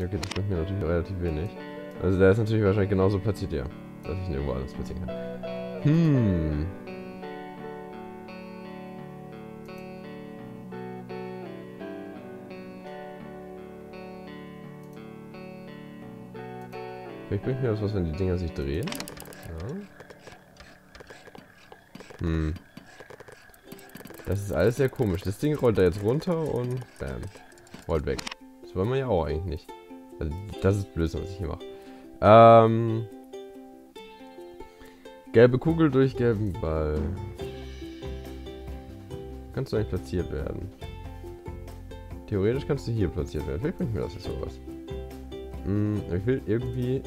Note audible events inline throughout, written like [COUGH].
Ja, okay, das bringt mir natürlich relativ wenig. Also der ist natürlich wahrscheinlich genauso platziert, ja. Dass ich ihn irgendwo anders platzieren kann. Hm. Vielleicht bringt mir das was, wenn die Dinger sich drehen. Ja. Hm. Das ist alles sehr komisch. Das Ding rollt da jetzt runter und bam. Rollt weg. Das wollen wir ja auch eigentlich nicht. Das ist Blödsinn, was ich hier mache. Ähm. Gelbe Kugel durch gelben Ball. Kannst du eigentlich platziert werden? Theoretisch kannst du hier platziert werden. Vielleicht bringt mir das jetzt sowas. Hm, ich will irgendwie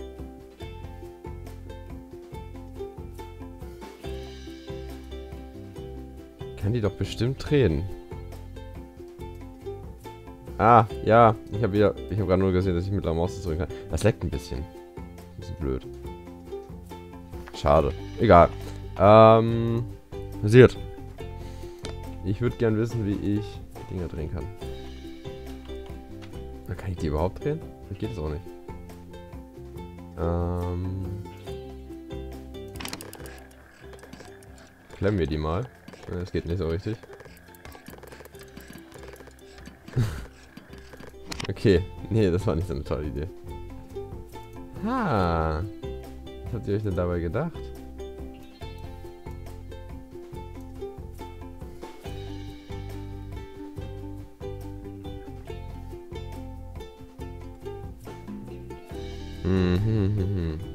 kann die doch bestimmt drehen. Ah, ja. Ich habe wieder. Ich habe gerade nur gesehen, dass ich mit der Maus drücken kann. Das leckt ein bisschen. Ein bisschen blöd. Schade. Egal. Ähm. Passiert. Ich würde gern wissen, wie ich Dinger drehen kann. Kann ich die überhaupt drehen? Vielleicht geht es auch nicht. Ähm. Klemmen wir die mal. Das geht nicht so richtig. Okay. Nee, das war nicht so eine tolle Idee. Ha. Was habt ihr euch denn dabei gedacht? Mhm.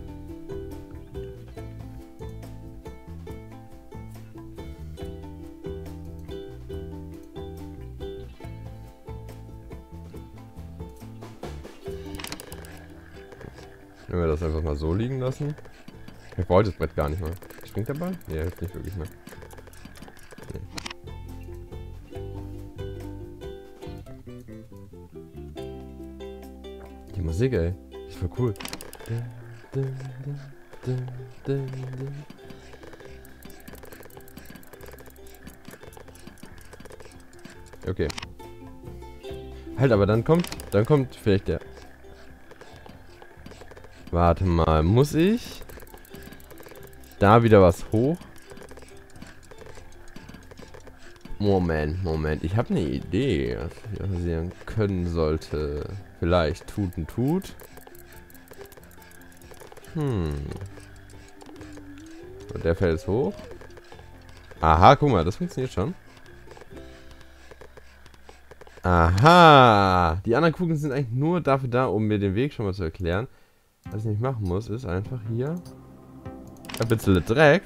Wenn wir das einfach mal so liegen lassen. Ich brauche das Brett gar nicht mal. Springt der Ball? Nee, hilft nicht wirklich mehr. Nee. Die Musik, ey. Ist voll cool. Okay. Halt, aber dann kommt, dann kommt vielleicht der Warte mal, muss ich da wieder was hoch? Moment, Moment. Ich habe eine Idee, was ich passieren können sollte. Vielleicht tut und tut. Hm. Und der fällt jetzt hoch. Aha, guck mal, das funktioniert schon. Aha. Die anderen Kugeln sind eigentlich nur dafür da, um mir den Weg schon mal zu erklären. Was ich nicht machen muss, ist einfach hier ein bisschen Dreck.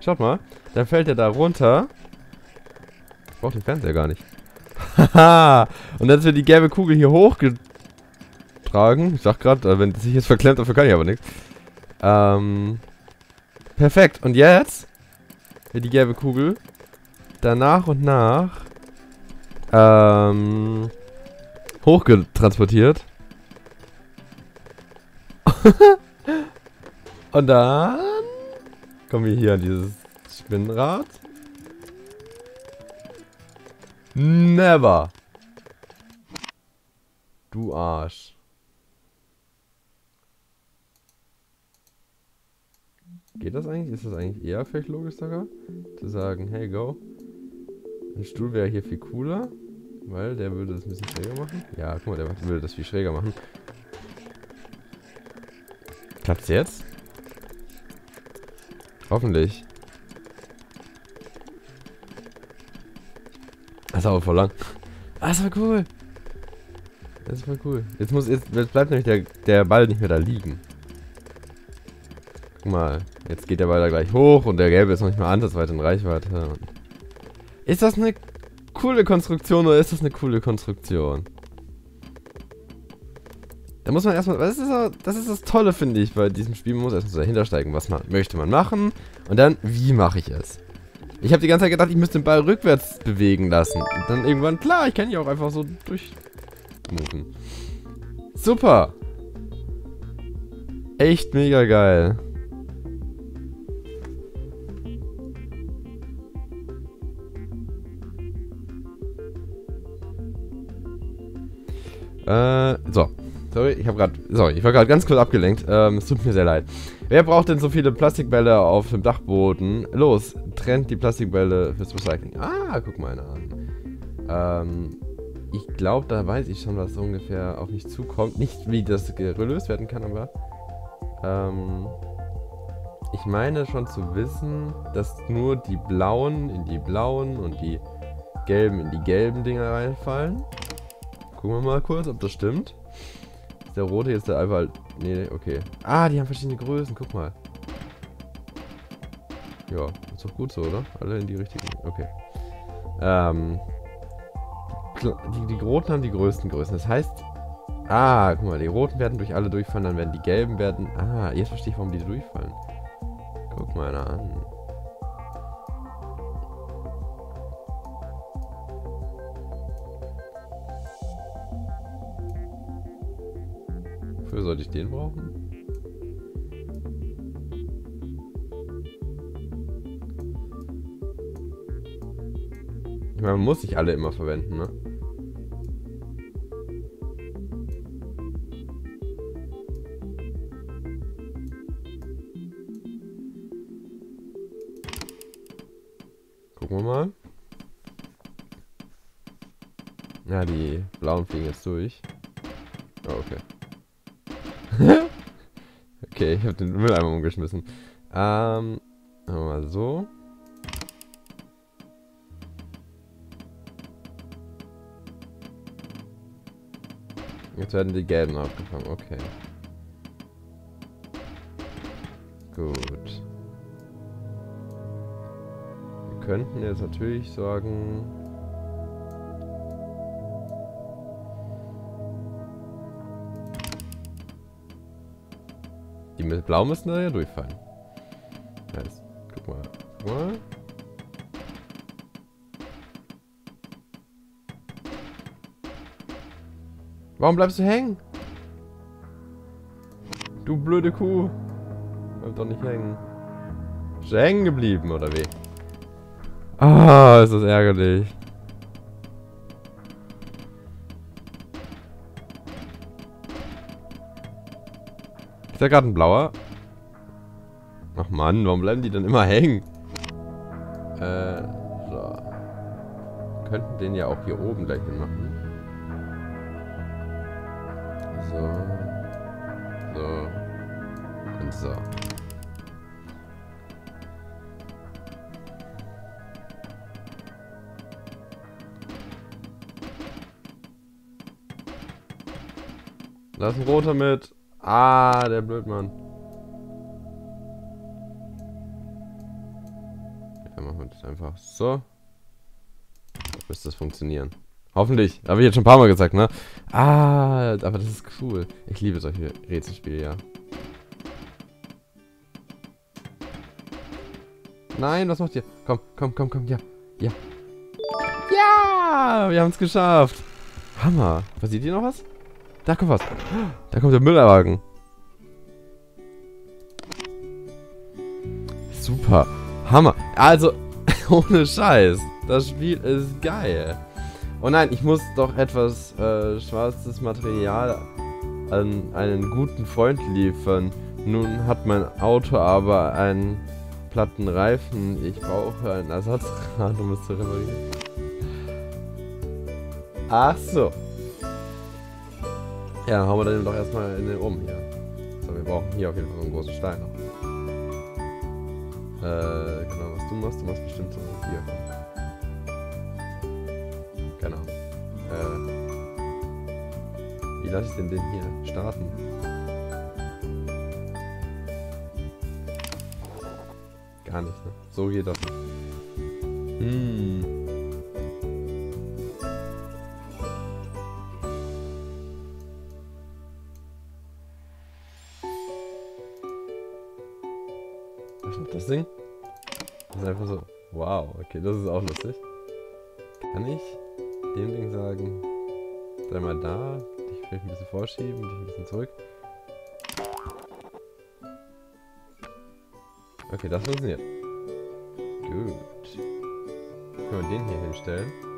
Schaut mal, dann fällt er da runter. Ich brauche den Fernseher gar nicht. Haha! und dann wird die gelbe Kugel hier hochgetragen. Ich sag gerade, äh, wenn sich jetzt verklemmt, dafür kann ich aber nichts. Ähm. Perfekt. Und jetzt wird die gelbe Kugel dann nach und nach ähm, hochgetransportiert. [LAUGHS] Und dann kommen wir hier an dieses Spinnrad. Never. Du Arsch. Geht das eigentlich? Ist das eigentlich eher vielleicht logisch sogar? Zu sagen, hey, go. Ein Stuhl wäre hier viel cooler. Weil der würde das ein bisschen schräger machen. Ja, guck mal, der würde das viel schräger machen. Klappt's jetzt? Hoffentlich. Das ist aber voll lang. Ah, das war cool. Das voll cool. Jetzt muss jetzt, jetzt bleibt nämlich der, der Ball nicht mehr da liegen. Guck mal, jetzt geht der Ball da gleich hoch und der gelbe ist noch nicht mal ansatzweit in Reichweite. Ist das eine coole Konstruktion oder ist das eine coole Konstruktion? Muss man erstmal, das ist, das ist das Tolle, finde ich, bei diesem Spiel. Man muss erstmal so dahinter steigen, was man, möchte man machen und dann, wie mache ich es. Ich habe die ganze Zeit gedacht, ich müsste den Ball rückwärts bewegen lassen. Und dann irgendwann, klar, ich kann hier auch einfach so durchmoven. Super. Echt mega geil. Äh, so. Sorry, ich habe gerade, sorry, ich war gerade ganz kurz abgelenkt. Ähm, es tut mir sehr leid. Wer braucht denn so viele Plastikbälle auf dem Dachboden? Los, trennt die Plastikbälle fürs Recycling. Ah, guck mal einer an. Ähm, ich glaube, da weiß ich schon, was ungefähr auf mich zukommt. Nicht, wie das gelöst werden kann, aber... Ähm, ich meine schon zu wissen, dass nur die blauen in die blauen und die gelben in die gelben Dinger reinfallen. Gucken wir mal kurz, ob das stimmt. Ist der rote jetzt der einfach... Nee, okay. Ah, die haben verschiedene Größen, guck mal. Ja, ist doch gut so, oder? Alle in die richtigen... Okay. Ähm... Die, die roten haben die größten Größen. Das heißt... Ah, guck mal, die roten werden durch alle durchfallen, dann werden die gelben werden... Ah, jetzt verstehe ich, warum die durchfallen. Guck mal einer an. Wofür sollte ich den brauchen? Ich meine, man muss nicht alle immer verwenden, ne? Gucken wir mal. Ja, die blauen fliegen jetzt durch. Oh, okay. [LAUGHS] okay, ich habe den Mülleimer umgeschmissen. Ähm, mal so. Jetzt werden die gelben abgefangen, okay. Gut. Wir könnten jetzt natürlich sagen, Die mit Blau müssen da ja durchfallen. Nice. Guck mal. Guck mal. Warum bleibst du hängen? Du blöde Kuh. Bleib doch nicht hängen. Ist hängen geblieben, oder wie? Ah, ist das ärgerlich. Da gerade ein blauer? Ach Mann, warum bleiben die dann immer hängen? Äh, so. Könnten den ja auch hier oben gleich machen. So. So. Und so. Da ist ein roter mit. Ah, der Blödmann. Ja, machen wir das einfach so. Dann müsste das funktionieren. Hoffentlich. Habe ich jetzt schon ein paar Mal gesagt, ne? Ah, aber das ist cool. Ich liebe solche Rätselspiele, ja. Nein, was macht ihr? Komm, komm, komm, komm, ja. Ja. Ja, wir haben es geschafft. Hammer. Was seht ihr noch was? Da kommt was. Da kommt der Müllerwagen. Super. Hammer. Also, [LAUGHS] ohne Scheiß. Das Spiel ist geil. Oh nein, ich muss doch etwas äh, schwarzes Material an einen guten Freund liefern. Nun hat mein Auto aber einen platten Reifen. Ich brauche ein Ersatzrad, um es zu reparieren. Ach so. Ja, dann hauen wir den doch erstmal in den um hier. So, wir brauchen hier auf jeden Fall so einen großen Stein noch. Äh, genau, was du machst, du machst bestimmt so hier. Genau. Äh, wie lasse ich denn den hier starten? Gar nicht, ne? So geht das. Hm. Ding? Das ist einfach so. Wow, okay, das ist auch lustig. Kann ich dem Ding sagen, sei mal da, dich vielleicht ein bisschen vorschieben, dich ein bisschen zurück. Okay, das funktioniert. Gut. Können wir den hier hinstellen.